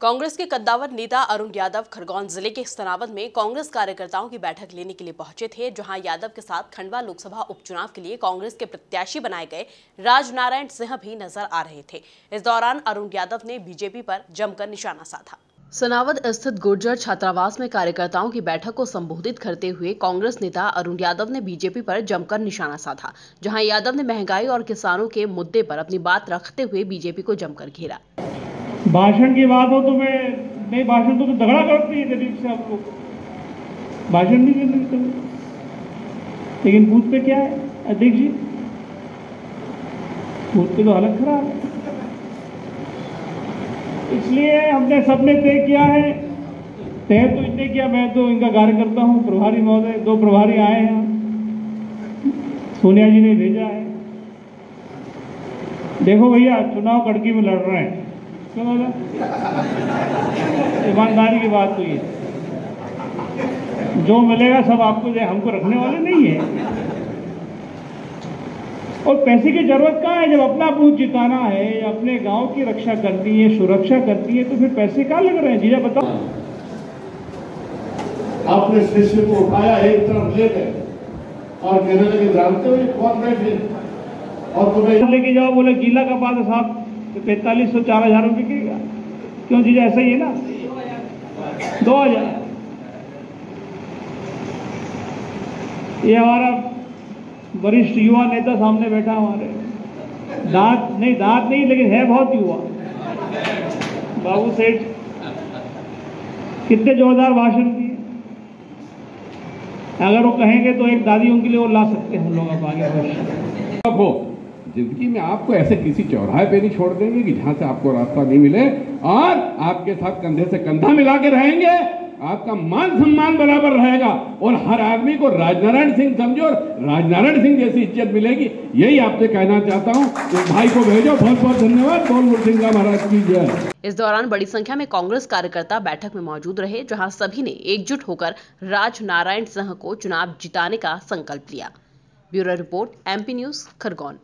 कांग्रेस के कद्दावर नेता अरुण यादव खरगोन ज़िले के सनावद में कांग्रेस कार्यकर्ताओं की बैठक लेने के लिए पहुँचे थे, जहाँ यादव के साथ खंडवा लोकसभा उपचुनाव के लिए कांग्रेस के प्रत्याशी बनाए गए राजनारायण सिंह भी नज़र आ रहे थे। इस दौरान अरुण यादव ने बीजेपी पर जमकर निशाना साधा। सनावद स्थित गुर्जर छात्रावास में कार्यकर्ताओं की बैठक को संबोधित करते हुए कांग्रेस नेता अरुण यादव ने बीजेपी पर जमकर निशाना साधा, जहाँ यादव ने महँगाई और किसानों के मुद्दे पर अपनी बात रखते हुए बीजेपी को जमकर घेरा। भाषण की बात हो तो मैं नहीं भाषण तो, तो झगड़ा करती है दिलीप से आप लोग भाषण नहीं करने देते लेकिन बूथ पे क्या है अध्यक्ष जी? बूथ पे तो हालत खराब है। इसलिए हमने सबने तय किया है। तय तो इसने किया मैं तो इनका कार्यकर्ता हूँ प्रभारी महोदय दो प्रभारी आए हैं। सोनिया जी ने भेजा है। देखो भैया चुनाव कड़की में लड़ रहे हैं। क्यों बोला ईमानदारी की बात तो ये। जो मिलेगा सब आपको दे हमको रखने वाले नहीं है। और पैसे की ज़रूरत कहाँ है? जब अपना बूथ जिताना है अपने गाँव की रक्षा करती है सुरक्षा करती है तो फिर पैसे कहाँ लग रहे हैं? जीजा बताओ। आपने शिष्य को उठाया एक तरफ़ ले गए। और कहने लगे जानते हो ये कौन बैठे और तुम्हें लेके जाओ बोले गीला का पास साहब। तो पैंतालीस सौ चार हज़ार रुपये बिकेगा क्यों चीज़ ऐसा ही है ना? दो हज़ार। ये हमारा वरिष्ठ युवा नेता सामने बैठा हमारे। दांत, नहीं दांत नहीं, लेकिन है बहुत युवा। बाबू सेठ, कितने जोरदार भाषण दिए अगर वो कहेंगे तो एक दादी उनके लिए वो ला सकते हैं हम लोग आगे। ज़िंदगी में आपको ऐसे किसी चौराहे पे नहीं छोड़ देंगे कि जहाँ से आपको रास्ता नहीं मिले और आपके साथ कंधे से कंधा मिला के रहेंगे। आपका मान सम्मान बराबर रहेगा और हर आदमी को राजनारायण सिंह समझो राजनारायण सिंह जैसी इज़्ज़त मिलेगी। यही आपसे कहना चाहता हूँ तो भाई को भेजो। बहुत बहुत धन्यवाद। बोल सिंह महाराज की जय। इस दौरान बड़ी संख्या में कांग्रेस कार्यकर्ता बैठक में मौजूद रहे, जहाँ सभी ने एकजुट होकर राज नारायण सिंह को चुनाव जिताने का संकल्प लिया। Bureau report MP news Khargone.